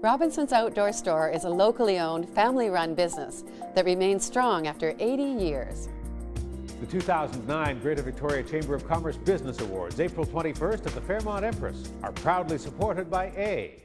Robinson's Outdoor Store is a locally owned, family run business that remains strong after 80 years. The 2009 Greater Victoria Chamber of Commerce Business Awards, April 21st at the Fairmont Empress, are proudly supported by A.